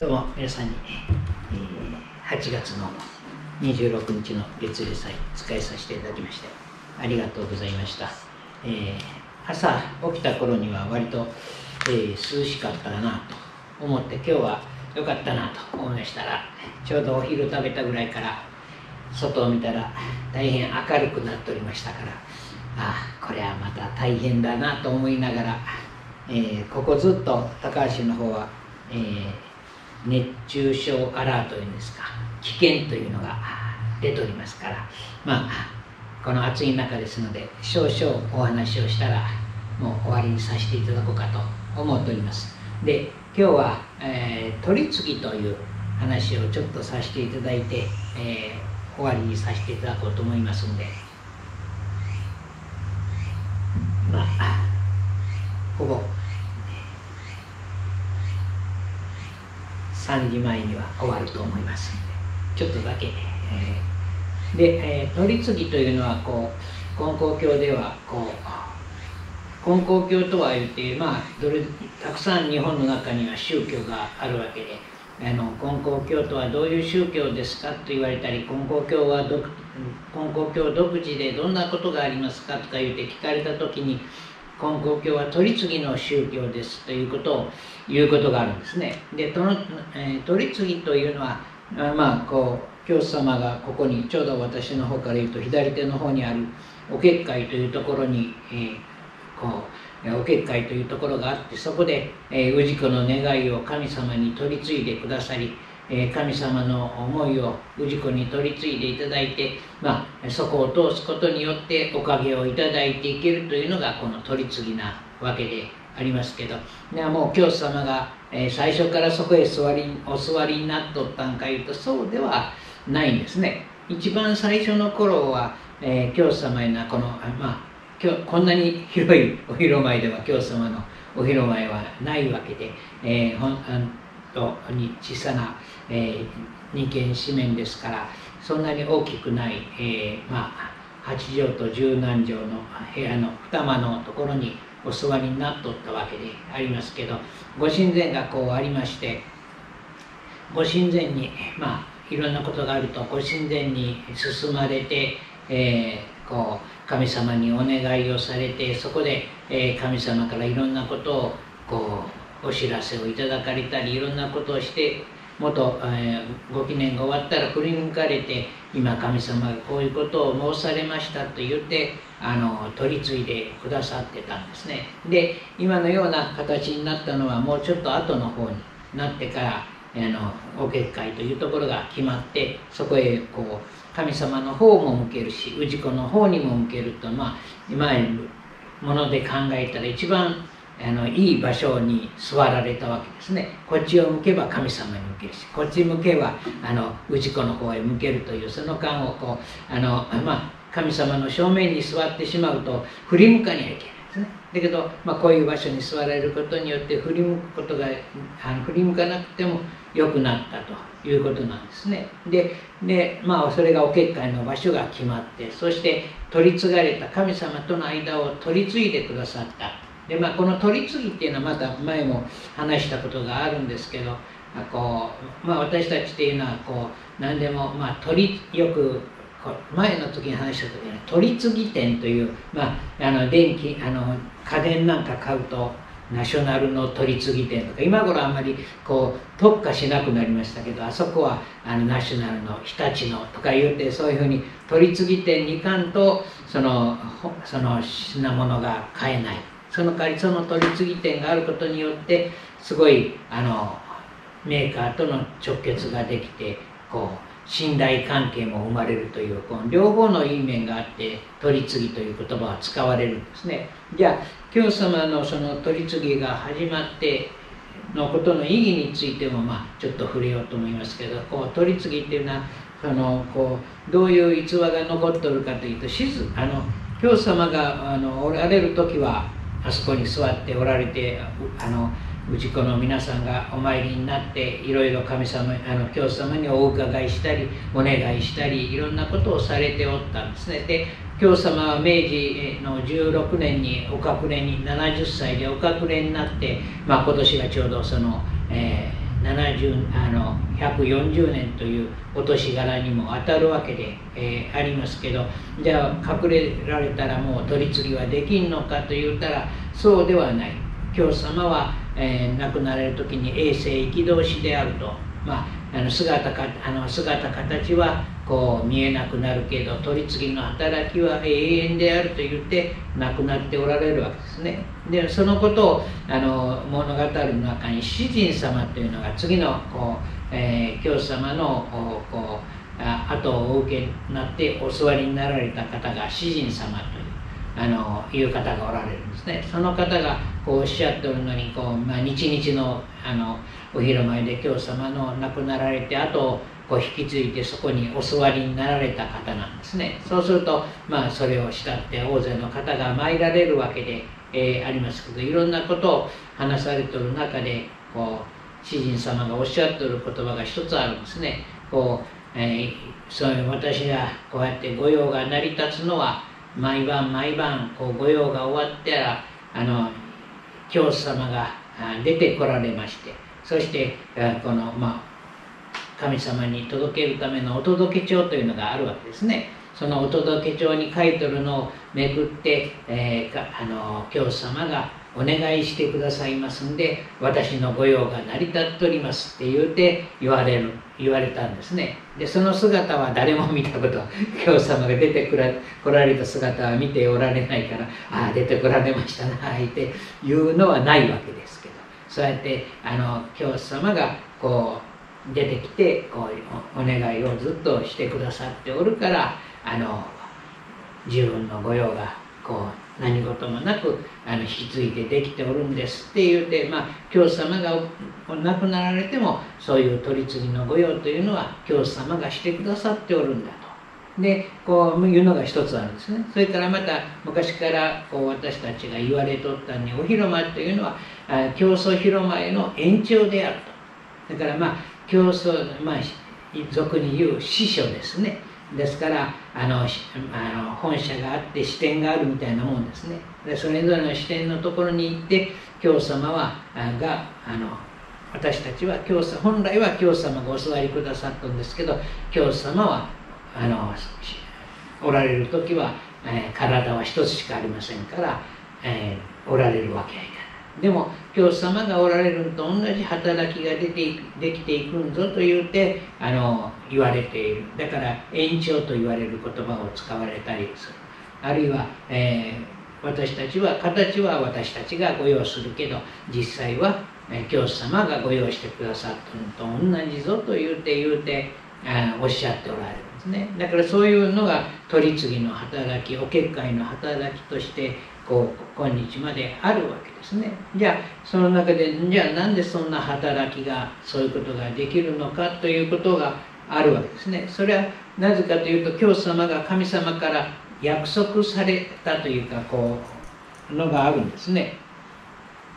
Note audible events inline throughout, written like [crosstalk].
どうも皆さんに、え、8月の26日の月例祭使いさせていただきましてありがとうございました、えー、朝起きた頃には割と、えー、涼しかったなと思って今日は良かったなと思いましたらちょうどお昼食べたぐらいから外を見たら大変明るくなっておりましたからああこれはまた大変だなと思いながら、えー、ここずっと高橋の方は、えー、熱中症アラートいうんですか危険というのが出ておりますからまあこの暑い中ですので少々お話をしたらもう終わりにさせていただこうかと思っております。で今日は、えー、取り次ぎという話をちょっとさせていただいて、えー、終わりにさせていただこうと思いますんで。まあほぼ3時前には終わると思いますのでちょっとだけ、えー、で、えー、取り次ぎというのはこう金光教ではこう金光教とは言ってまあどれたくさん日本の中には宗教があるわけであの金光教とはどういう宗教ですかと言われたり金光教は金光教独自でどんなことがありますかとか言って聞かれた時に金光教は取り次ぎの宗教ですということを言うことがあるんですね。で、その、えー、取り次ぎというのは、まあ、こう、教祖様がここに、ちょうど私の方から言うと、左手の方にあるお結界というところに、えー、こう、お結界というところがあって、そこで、えー、氏子の願いを神様に取り次いでくださり、え神様の思いを氏子に取り継いでいただいて、まあ、そこを通すことによっておかげをいただいていけるというのがこの取り次ぎなわけでありますけどでもう教祖様が、え最初からそこへ座りお座りになっとったんかいうとそうではないんですね。一番最初の頃は、えー、教祖様へなこの、まあ、今日こんなに広いお披露前では教祖様のお披露前はないわけで、えー、ほんとに小さな、えー、二軒四面ですからそんなに大きくない、えー、まあ八畳と十何畳の部屋の二間のところにお座りになっとったわけでありますけどご神前がこうありましてご神前にまあいろんなことがあるとご神前に進まれて、えー、こう神様にお願いをされてそこで、えー、神様からいろんなことをこうお知らせをいただかれたりいろんなことをして元、えー、ご記念が終わったら振り向かれて今神様がこういうことを申されましたと言ってあの取り次いでくださってたんですね。で今のような形になったのはもうちょっと後の方になってからあのお結界というところが決まってそこへこう神様の方も向けるし氏子の方にも向けるとまあ今もので考えたら一番あのいい場所に座られたわけですね。こっちを向けば神様に向けるしこっち向けばあの氏子の方へ向けるというその間をこうあの、まあ、神様の正面に座ってしまうと振り向かにはいけないですね。だけど、まあ、こういう場所に座られることによって振り向くことがあの振り向かなくても良くなったということなんですね。でで、まあ、それがお結界の場所が決まってそして取り継がれた神様との間を取り継いでくださった。でまあ、この取り次ぎっていうのはまた前も話したことがあるんですけどあこう、まあ、私たちっていうのはこう何でも、まあ、取りよく前の時に話した時に取り次ぎ店という、まあ、あの電気あの家電なんか買うとナショナルの取り次ぎ店とか今頃あんまりこう特化しなくなりましたけどあそこはあのナショナルの日立のとか言うてそういうふうに取り次ぎ店に行かんとそのその品物が買えない。その代わりその取り次ぎ店があることによってすごいあのメーカーとの直結ができてこう信頼関係も生まれるというこの両方のいい面があって取り次ぎという言葉は使われるんですね。じゃあ今日様のその取り次ぎが始まってのことの意義についてもまあちょっと触れようと思いますけどこう取り次ぎっていうのはそのこうどういう逸話が残っておるかというと静あの今日様があのおられる時はあそこに座っておられてあの氏子の皆さんがお参りになっていろいろ神様あの教祖様にお伺いしたりお願いしたりいろんなことをされておったんですね。で教様は明治の16年にお隠れに70歳でお隠れになって、まあ、今年がちょうどその、え70あの140年というお年柄にも当たるわけで、えー、ありますけどじゃあ隠れられたらもう取り次ぎはできんのかと言ったらそうではない。教様は、えー、亡くなられる時に衛生憤しであると、まあ、あの姿かあの姿形はこう見えなくなるけど取り次ぎの働きは永遠であると言って亡くなっておられるわけですね。でそのことをあの物語の中に詩人様というのが次のこう、えー、教師様のこう後をお受けになってお座りになられた方が詩人様というあのいう方がおられるんですね。その方がこうおっしゃっておるのにこう、まあ、日々のあのお披露前で教師様の亡くなられて後こう引き継いでそこにお座りになられた方なんですね。そうするとまあそれを慕って大勢の方が参られるわけで、えー、あります。けどいろんなことを話されてる中でこう詩人様がおっしゃってる言葉が一つあるんですね。こう、えー、そういう私がこうやって御用が成り立つのは毎晩毎晩こう御用が終わったらあの教師様が出てこられましてそしてこのまあ神様に届けるためのお届け帳というのがあるわけですね。そのお届け帳に書いてるのをめくって、えー、あの教師様がお願いしてくださいますんで私の御用が成り立っておりますって言うて言われる言われたんですね。でその姿は誰も見たこと [laughs] 教師様が出てくら来られた姿は見ておられないからああ出てこられましたなっていうのはないわけですけど。そうやってあの教師様がこう出てきてこうお願いをずっとしてくださっておるからあの自分の御用がこう何事もなくあの引き継いでできておるんですって言うて、まあ、教師様が亡くなられてもそういう取り次ぎの御用というのは教師様がしてくださっておるんだと。でこういうのが一つあるんですね。それからまた昔からこう私たちが言われとったにお広間というのは競争広間への延長であると。だからまあ競争、まあ、俗に言う師匠ですね。ですからあのあの本社があって支店があるみたいなもんですね。でそれぞれの支店のところに行って教様はがあの私たちは教本来は教様がお座りくださったんですけど教様はあのおられる時は、えー、体は一つしかありませんから、えー、おられるわけはいかないでも教師様がおられるのと同じ働きが出ていくできていくんぞと言うてあの言われている。だから延長と言われる言葉を使われたりする。あるいは、えー、私たちは形は私たちがご用するけど実際は、えー、教師様がご用してくださったのと同じぞと言うて言うてあおっしゃっておられるんですね。だからそういうのが取り次ぎの働きお結界の働きとしてこう今日まであるわけですね。じゃあその中でじゃあなんでそんな働きがそういうことができるのかということがあるわけですね。それはなぜかというと教師様が神様から約束されたというかこうのがあるんですね。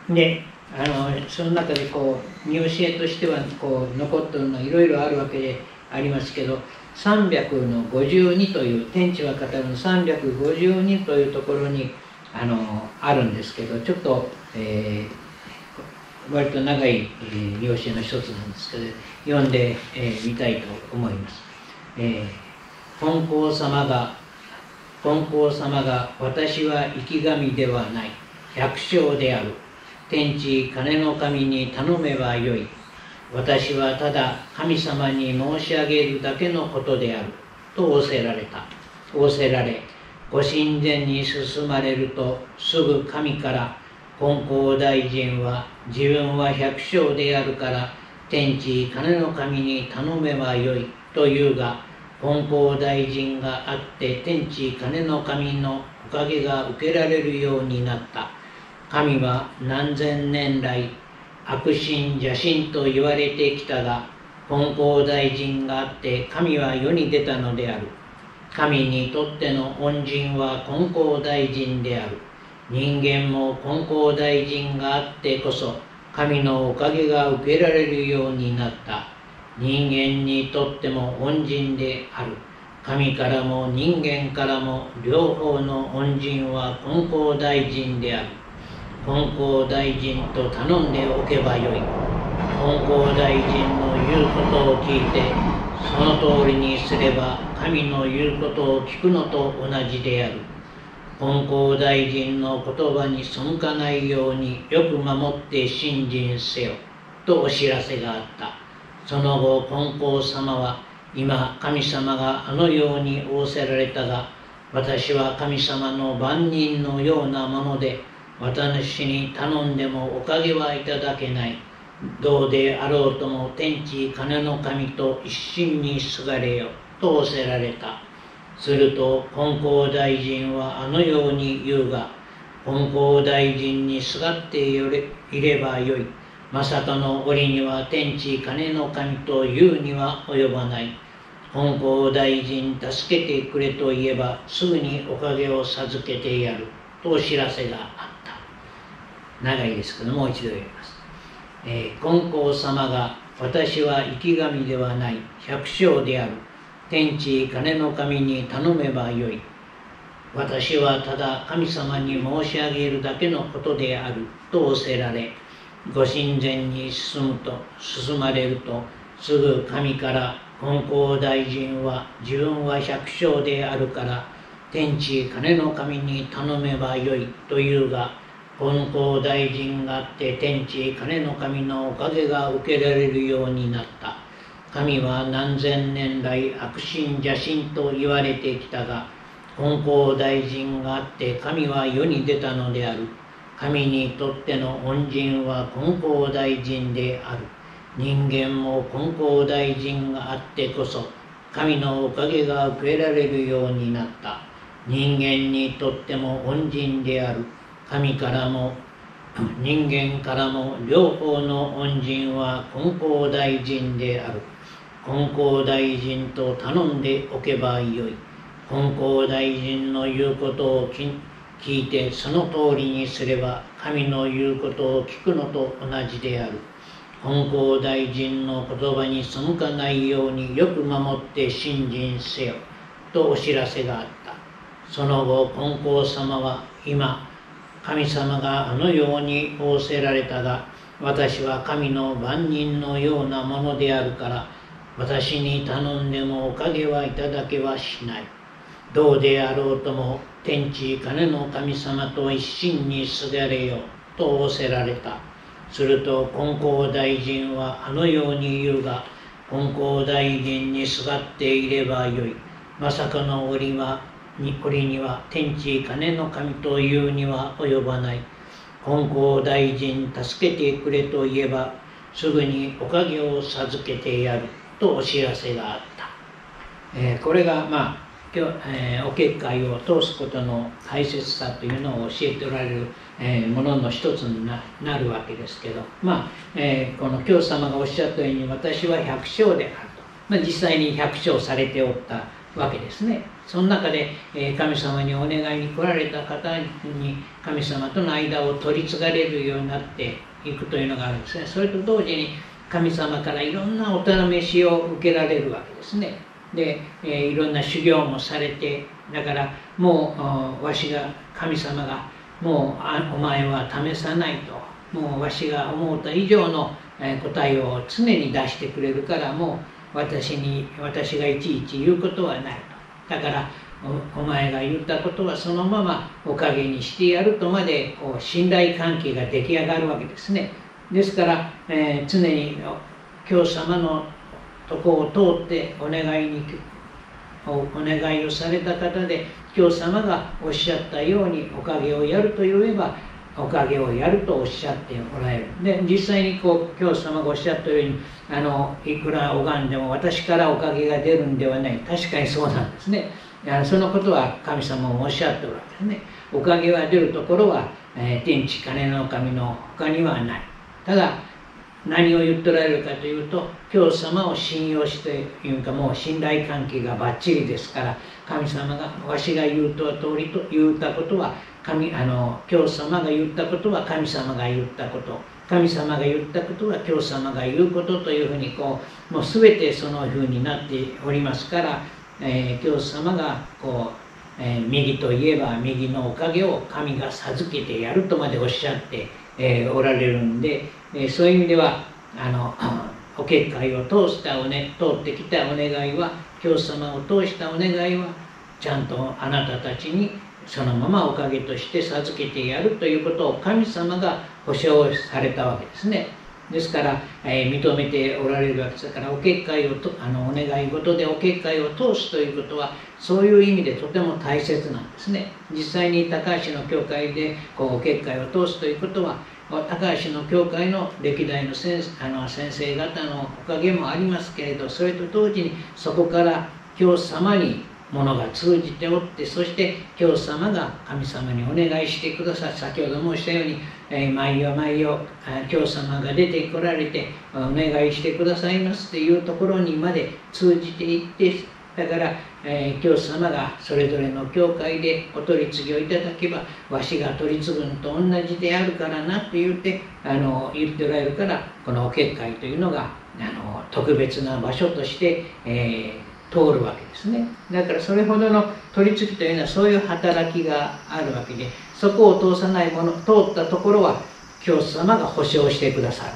であのその中でこう見教えとしてはこう残ってるのいろいろあるわけでありますけど352という天地は語るの352というところにあのあるんですけどちょっと、えー、割と長い、えー、の一つなんですけど読んでみ、えー、たいと思います。えー、本皇様が本皇様が私は生き神ではない。百姓である。天地金の神に頼めばよい。私はただ神様に申し上げるだけのことである。と仰せられた。仰せられご神前に進まれるとすぐ神から金光大臣は自分は百姓であるから天地金の神に頼めばよいというが金光大臣があって天地金の神のおかげが受けられるようになった。神は何千年来悪心邪心と言われてきたが金光大臣があって神は世に出たのである。神にとっての恩人は金光大臣である。人間も金光大臣があってこそ神のおかげが受けられるようになった。人間にとっても恩人である。神からも人間からも両方の恩人は金光大臣である。金光大臣と頼んでおけばよい。本校大臣の言うことを聞いてその通りにすれば神の言うことを聞くのと同じである。本校大臣の言葉に背かないようによく守って信心せよとお知らせがあった。その後金光様は今神様があのように仰せられたが私は神様の万人のようなもので私に頼んでもおかげはいただけない。どうであろうとも天地金の神と一心にすがれよ。と仰せられた。すると金光大臣はあのように言うが金光大臣にすがっていればよい。まさかの折には天地金の神と言うには及ばない。金光大臣助けてくれと言えばすぐにおかげを授けてやる。とお知らせがあった。長いですけどもう一度言います。えー、金光様が私は生き神ではない百姓である。天地金の神に頼めばよい。私はただ神様に申し上げるだけのことであると仰せられご神前に進むと進まれるとすぐ神から金光大臣は自分は百姓であるから天地金の神に頼めばよいというが本校大臣があって天地金の神のおかげが受けられるようになった。神は何千年来悪心邪心と言われてきたが本校大臣があって神は世に出たのである。神にとっての恩人は金光大臣である。人間も金光大臣があってこそ神のおかげが受けられるようになった。人間にとっても恩人である。神からも人間からも両方の恩人は金光大臣である。金光大臣と頼んでおけばよい。金光大臣の言うことを聞いてその通りにすれば神の言うことを聞くのと同じである。金光大臣の言葉に背かないようによく守って信心せよとお知らせがあった。その後金光様は今神様があのように仰せられたが私は神の万人のようなものであるから私に頼んでもおかげはいただけはしない。どうであろうとも天地金の神様と一心にすがれよと仰せられた。すると金光大臣はあのように言うが金光大臣にすがっていればよい。まさかの折はにこれには天地金の神というには及ばない。金光大臣助けてくれと言えばすぐにおかげを授けてやる。とお知らせがあった、えー、これがまあ今日、えー、お結界を通すことの大切さというのを教えておられる、えー、ものの一つになるわけですけど。まあ、え、この教様がおっしゃったように私は百姓であると、まあ、実際に百姓されておったわけですね。その中で、え神様にお願いに来られた方に神様との間を取り継がれるようになっていくというのがあるんですね。それと同時に神様からいろんなおたら飯を受けられるわけですね。で、えー、いろんな修行もされてだからもうわしが神様がもうあお前は試さないともうわしが思った以上の答えを常に出してくれるからもう私に私がいちいち言うことはないだからお前が言ったことはそのままおかげにしてやるとまでこう信頼関係が出来上がるわけですね。ですから、えー、常に教様のとこを通ってお願いにお願いをされた方で教様がおっしゃったようにおかげをやると言えばおかげをやるとおっしゃっておられる。で実際にこう教様がおっしゃったようにあのいくら拝んでも私からおかげが出るんではない。確かにそうなんですね。そのことは神様もおっしゃっておるわけですね。おかげが出るところは、えー、天地金の神の他にはない。ただ何を言っておられるかというと教様を信用していうかもう信頼関係がばっちりですから神様がわしが言うと通りと言ったことは神あの教様が言ったことは神様が言ったこと。神様が言ったことは教様が言うことというふうにこうもう全てそのふうになっておりますから、えー、教様がこう、えー、右といえば右のおかげを神が授けてやるとまでおっしゃって、えー、おられるんで、えそういう意味ではあの [coughs] お結界を通したお、ね、通ってきたお願いは教祖様を通したお願いはちゃんとあなたたちにそのままおかげとして授けてやるということを神様が保証されたわけですね。ですから、えー、認めておられるわけですからお結界をとあのお願い事でお結界を通すということはそういう意味でとても大切なんですね実際に高橋の教会でこうお結界を通すということは高橋の教会の歴代の先あの先生方のおかげもありますけれどそれと同時にそこから教様にものが通じておってそして教様が神様にお願いしてください。先ほど申したように、えー、毎夜毎夜教様が出てこられてお願いしてくださいますというところにまで通じていってだから、えー、教様がそれぞれの教会でお取り次ぎをいただけばわしが取り次ぐのと同じであるからなと言ってあの言っておられるからこのお結界というのがあの特別な場所として、えー通るわけですね。だからそれほどの取り付きというのはそういう働きがあるわけでそこを通さないもの通ったところは教師様が保証してくださる。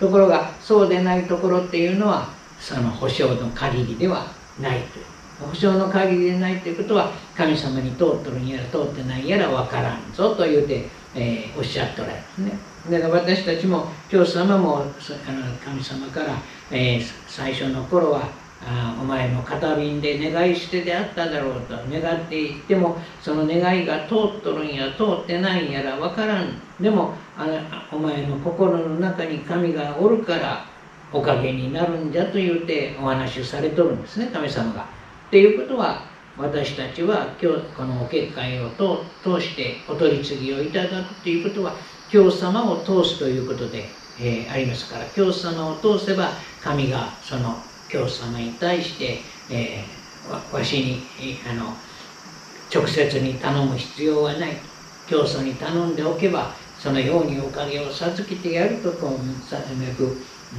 ところがそうでないところっていうのはその保証の限りではないという。保証の限りでないということは神様に通っとるんやら通ってないやら分からんぞと言うて、えー、おっしゃっておられますね。だから私たちも教師様もあの神様から、えー、最初の頃はあお前の片瓶で願い捨てであっただろうと願っていってもその願いが通っとるんや通ってないんやら分からんでもあお前の心の中に神がおるからおかげになるんじゃと言うてお話しされとるんですね神様が。っていうことは私たちは今日このお結界を通してお取り次ぎをいただくということは教様を通すということで、えー、ありますから教様を通せば神がその教祖様に対して、えー、わしにあの直接に頼む必要はない。教祖に頼んでおけばそのようにおかげを授けてやるとこう。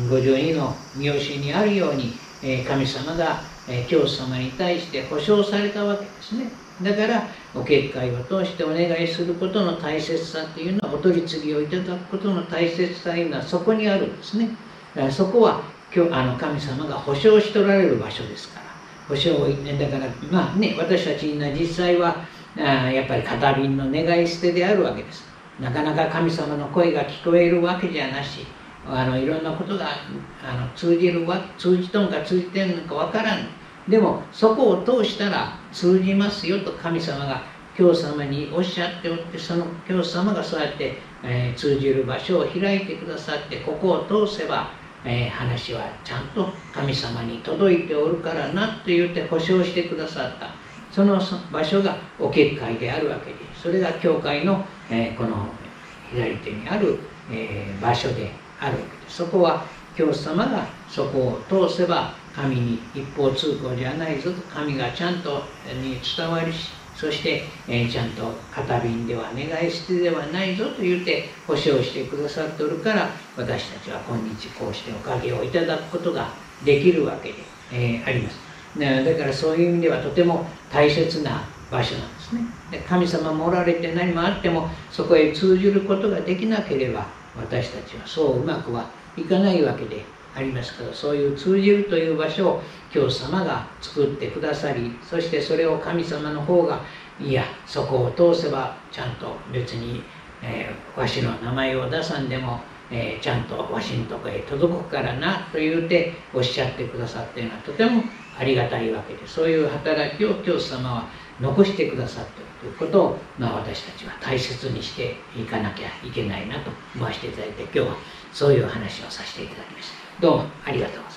52の見教えにあるように、えー、神様が、えー、教祖様に対して保証されたわけですね。だからお結界を通してお願いすることの大切さっていうのはお取り次ぎをいただくことの大切さというのはそこにあるんですね。そこは今日あの神様が保証しておられる場所ですから。保証をだからまあね私たちには実際はあやっぱり片瓶の願い捨てであるわけです。なかなか神様の声が聞こえるわけじゃなしあのいろんなことがあの通じるわ通じとんか通じてんのかわからん。でもそこを通したら通じますよと神様が教様におっしゃっておってその教様がそうやって、えー、通じる場所を開いてくださってここを通せばえー、話はちゃんと神様に届いておるからなと言って保証してくださった。その場所がお結界であるわけでそれが教会の、えー、この左手にある、えー、場所であるわけですそこは教師様がそこを通せば神に一方通行じゃないぞと神がちゃんとに伝わるしそして、えー、ちゃんと片瓶では願い捨てではないぞと言って保証してくださっておるから私たちは今日こうしておかげをいただくことができるわけで、えー、あります、だからそういう意味ではとても大切な場所なんですね。で神様もおられて何もあってもそこへ通じることができなければ私たちはそううまくはいかないわけでありますからそういう通じるという場所を教師様が作ってくださりそしてそれを神様の方がいやそこを通せばちゃんと別に、えー、わしの名前を出さんでも、えー、ちゃんとわしのとこへ届くからなと言うておっしゃってくださっているのはとてもありがたいわけでそういう働きを教師様は残してくださっているということを、まあ、私たちは大切にしていかなきゃいけないなと思わせていただいて今日はそういう話をさせていただきました。どうもありがとうございます。